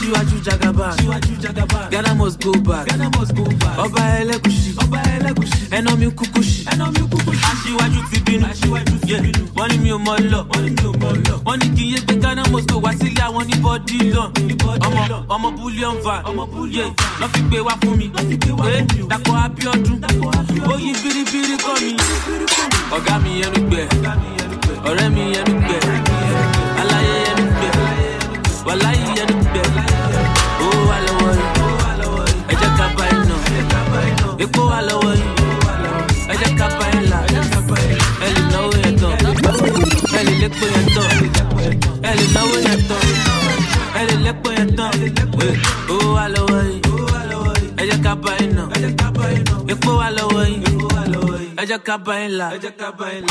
aṣíwájú jagaba. Ghana must go back. Ọba ẹlẹ́gùsì ẹnà mi kúkú sí. Aṣíwájú ti bínú. Yeah, wọ́n ní mi ò mọ lọ. Wọ́n ní kí n yé gbé ghana must go wá sílé àwọn ní bọ́dí lọ ọmọ ọmọ bullion van. Yeah, lọ́ fi gbé wá fún mi. Eh, dàpọ̀ abiodun. Ó yí biribiri kọ́ mi. Ọ̀gá mi yẹnu gbẹ. Ọ̀rẹ́ mi yẹnu gbẹ ẹ lè lépo yẹn tán ó wà lọ́wọ́ yìí ẹ jẹ́ ká bá yín nà epo wà lọ́wọ́ yìí ẹ jẹ́ ká bá yín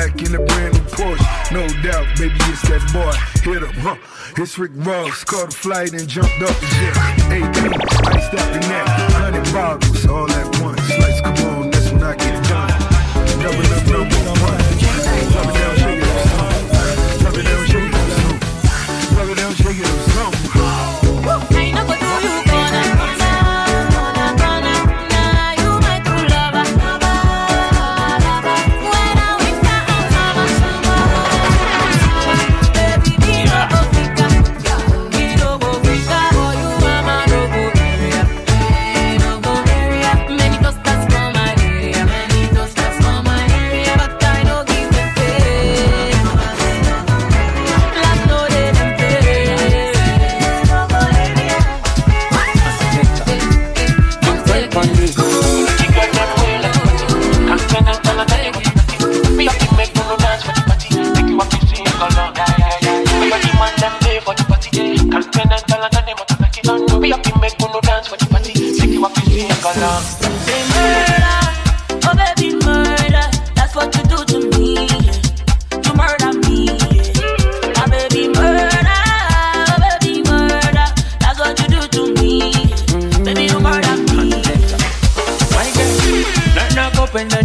black in a brand new Porsche. No doubt, baby, it's that boy. Hit him, huh? It's Rick Ross. Caught a flight and jumped up the jet. AP, iced out the neck. Hundred bottles, all at once. Lights come on, that's when I get done. Double up, number one.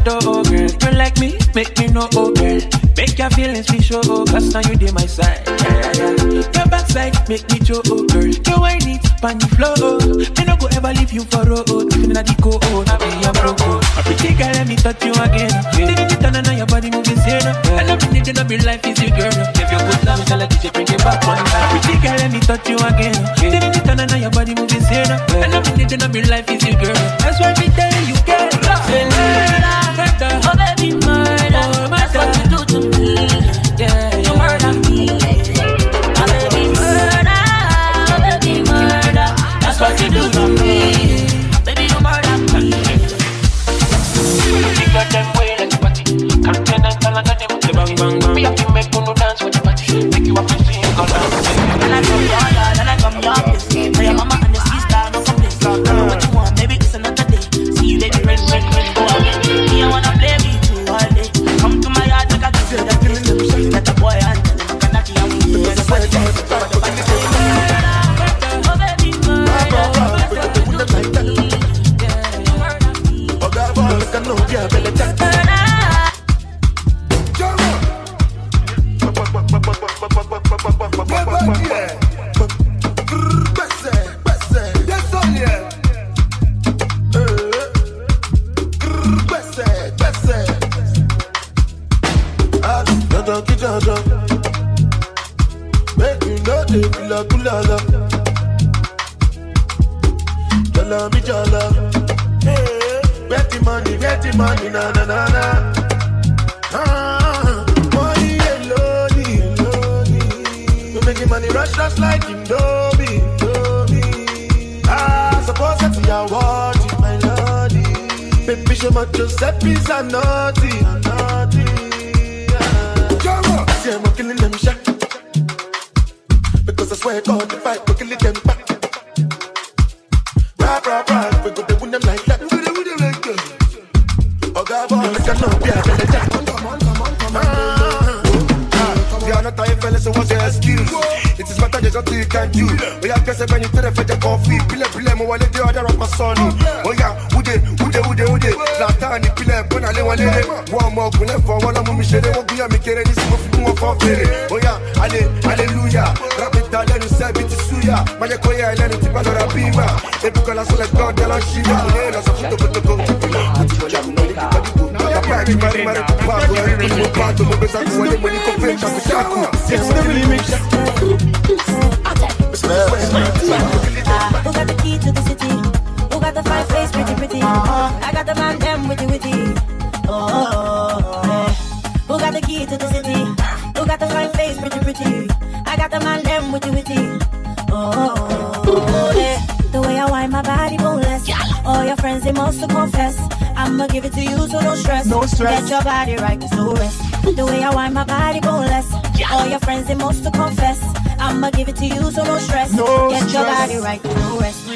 Door, oh girl. You like me, make me know, oh girl. Make your feelings be show, oh, cause now you dey my side. Yeah, yeah, yeah. Your backside make me show, oh girl. You I need pan the flow, oh. Me no go ever leave you for road. Even in the go, oh, I be your bro, oh. A pretty girl, let me touch you again. Yeah. Didn't you turn on your body moving zero? I love you, need to know me life is you, girl. If you good love, tell a DJ bring it back one time. A pretty girl, let me touch you again. Yeah. Didn't you turn on your body moving zero? I love you, need to know me life is you, girl. That's why me tell you, rush like Indomie, Indomie. Ah, suppose that you are wanting, my lordy. Baby, show my Giuseppe's a naughty, a naughty. Ah. See, I'm killing them shot. Because I swear God, if I go killing them back. Rah, rah, rah, we go to win them like that. We go to win them like that. Oh, God, boy, a no be a belly jack. Come on, come on, come on. Ah, you are not tired, fellas, so what's your excuse? It nothing you can do. We are just when you to the your coffee. Pile, pile, mo wale the other of my son. Oh, yeah, ude, ude, ude, ude. Latani, pile, bona, le, wale, le. One more, kule, for one, I'm Michelle, won't be a mikere, this is what for fere. Oh, yeah, alle, hallelujah. Rap it down, let us say, it suya. Maya koya, let it tip out of bima. Ebu kala so let God, she, yeah, yeah, so futo, futo, futo. It's the remix. Ah, oh, who got the key to the city? Who got the five face pretty pretty? I got the man them witty witty. Oh, yeah. Who got the key to the city? Who got the five face pretty pretty? I got the man them witty witty. Oh, yeah. The way I wind my body boneless. All your friends they must to confess. I'ma give it to you, so no stress. No stress. Get your body right, there's no rest. The way I wind my body boneless. All your friends they must to confess. I'ma give it to you, so no stress. No Get your body right, there's no rest.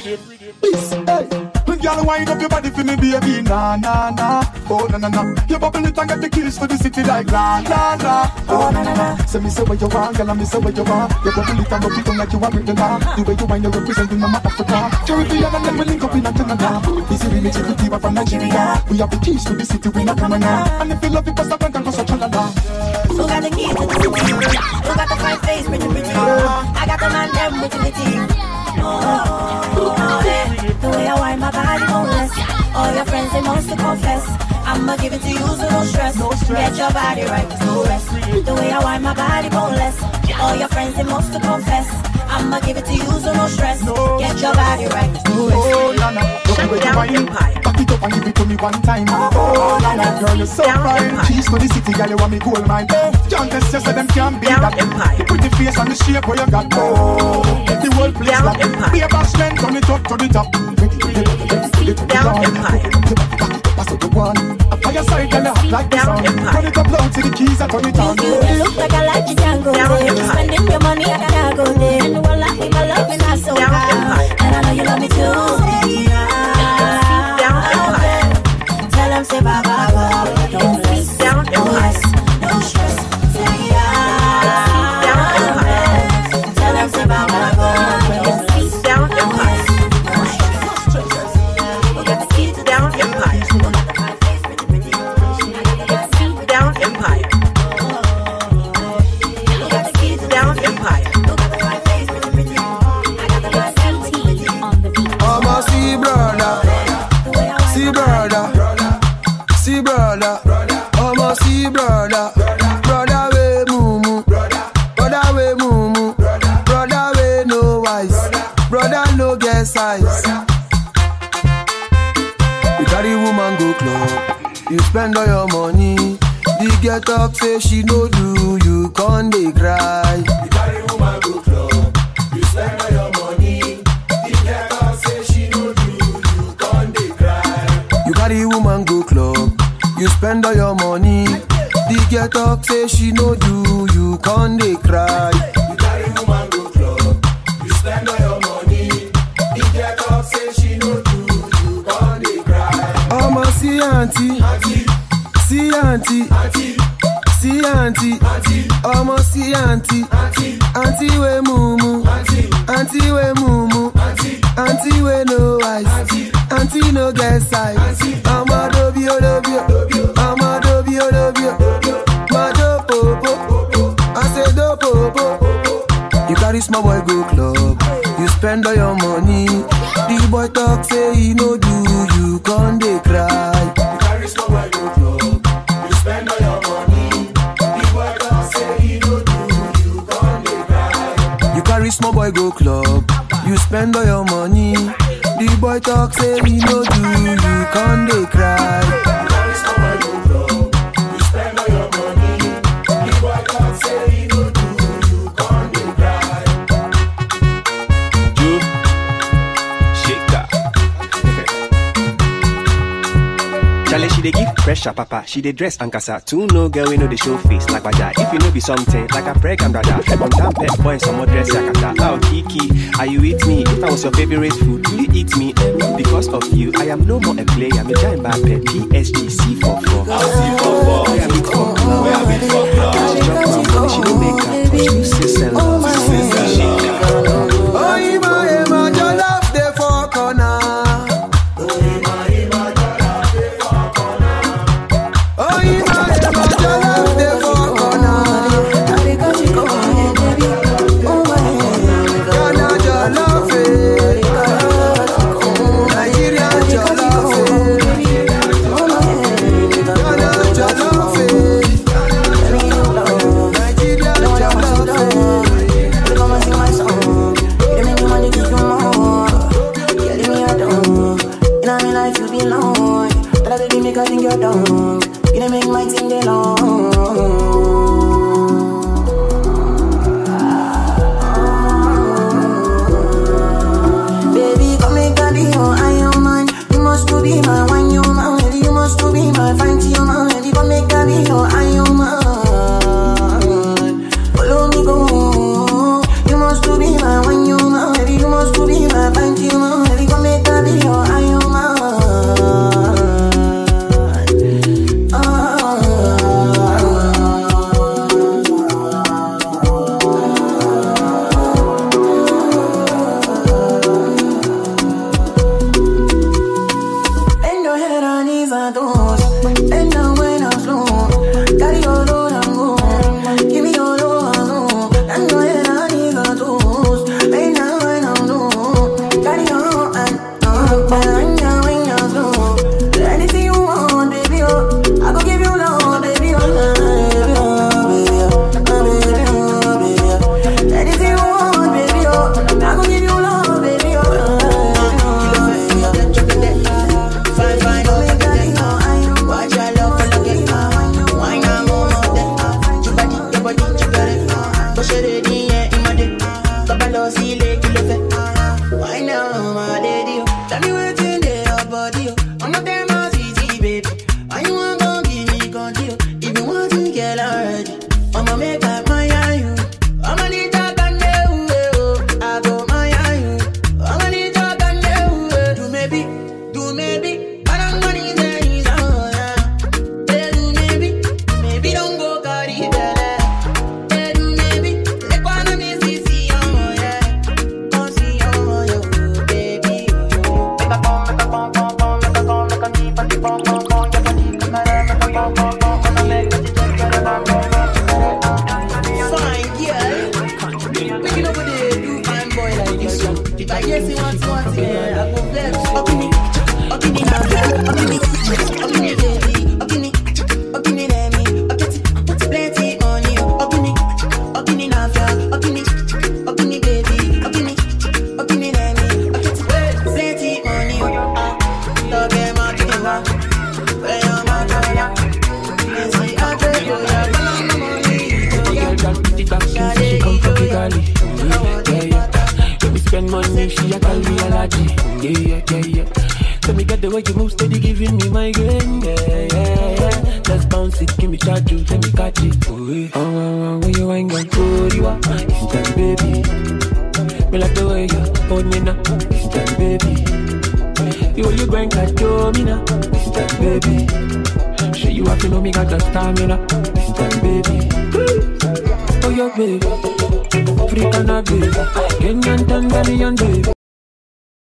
Hey, girl wind up your body for me, baby, na na na. Oh na na na, you bubble it and get the keys for the city like la la la. Oh na na na, say me say what you want, girl, and me say what you want. You bubble it and rock it down like you are the law. The way you wind, you representing Mama Africa. Caribbean and then we link up in Canada. This is remix with Diva from Nigeria. We have the keys to the city, we not coming out. And if you love it, pass the bank and go so chalala. Who got the key to the city? Who got the five face pretty pretty? Uh-huh. I got the man them witty witty. The way I wind my body boneless. All your friends they to confess. I'ma give it to you, so no stress. No stress. Get your body right, no rest. The way I wind my body boneless. All your friends they to confess. I'ma give it to you, so no stress. Get your body right, no rest. Oh na na, look the way you wind. Back it up and give it to me one time. Oh na na, girl you're so fine. Keys to the city, girl you want me gold mine. Can't test you, so them can't beat that. The pretty face and the shape where you got. Oh, the whole place lock. Be a bashman, turn it up to the top. Down Empire. Pass it to one. A fire side, girl, you hot like the sun. Turn it up loud to the keys and turn it on. You, you look like I like you, Django. You spending spend all your money. The get talk say she no do, you con dey cry. You carry woman go club, you spend all your money. The get talk say she no do, you con dey cry. You carry woman go club, you spend all your money. The get talk say she no do, you con dey cry. You carry woman go club, you spend all your money. The get talk say she no do, you con dey cry. Ọmọ sí àǹtí, sí àǹtí, sí àǹtí, ọmọ sí àǹtí, àǹtí wé mumu, àǹtí wé mumu, àǹtí wé no eyes, àǹtí no get size. Ọmọ dobi o dobi o, ọmọ dobi o dobi o, ma do popo, I say do. You carry small boy go club, you spend all your money. The boy talk say he no do, you. Con dey cry. spend all your money. The boy talk say he no do, you can't cry. She dey give pressure, papa. She dey dress and casa. Two no girl, we know the show face like baja. If you know be something, like a preg and brother. I'm down pet boy, some more dress like a Now, Kiki, are you with me? If I was your favorite food, will you eat me? Because of you, I am no more a player. I'm a giant Mbappe, PSG, C44. I'll C44. Where I be from? Where I be from? She jump my money, she don't make up. But she say sell love. She sell love. I think you're done. So me get the way you move steady, giving me my migraine. Yeah, yeah, yeah. Let's bounce it, give me charge, you, let me catch it. Ooh, yeah. oh, oh, oh, when you ain't going to you are instant baby. Me like the way you hold me now, instant baby. The way you going control me now, instant baby. Sure you have to know me got the stamina, instant baby. Oh, your baby. African baby, Kenyan, Tanzanian baby.